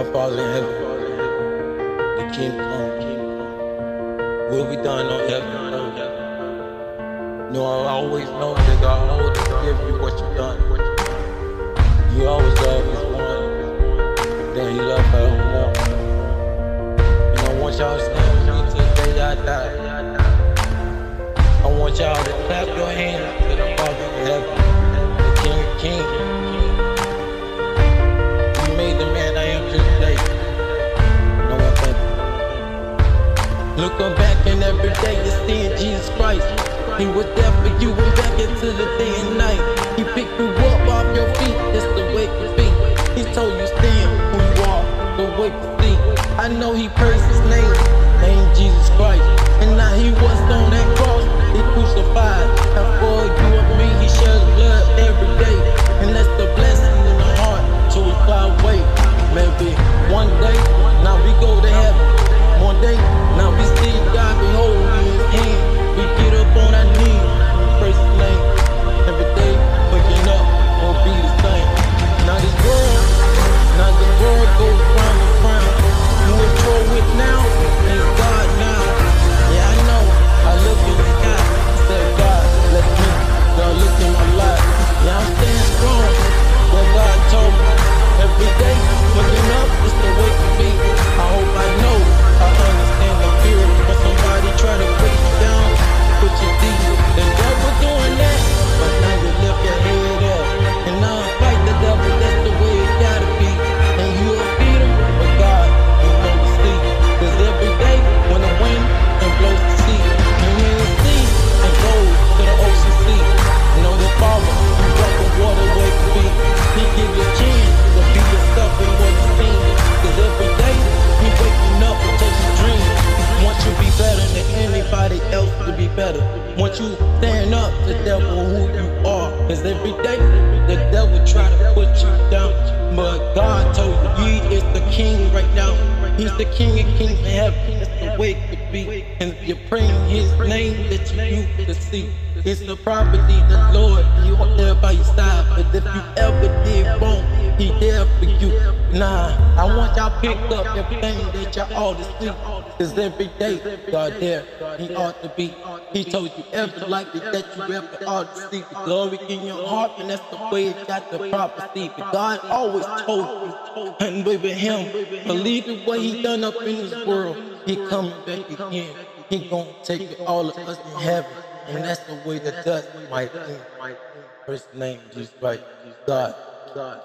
Our Father in heaven, the King come. Will be done on heaven. No, I always know that God always give you what you've done. You always love His one, then He love forevermore. And I want y'all to stand with me till the day I die. I want y'all to clap your hands Looking back and every day you seeing Jesus Christ. He was there for you and back into the day Want you stand up to devil who you are. Cause every day, the devil try to put you down. But God told you, he is the king right now. He's the king of kings in heaven. That's the way it could be. And if you're praying his name, that you can see. It's the property, the Lord, you are there by your side. But if you ever did wrong, he there for you. Nah, I want y'all pick up the everything that y'all all to see. Cause every day, God there, he ought to be. He told you every life that you ever ought to see. The glory in your heart, and that's the way it got the prophecy. But God always told you, and with him, believe in what he done up in this world. He coming back again. He gonna take all of us in heaven. And that's the way the dust might end. First name, Jesus Christ, God. God.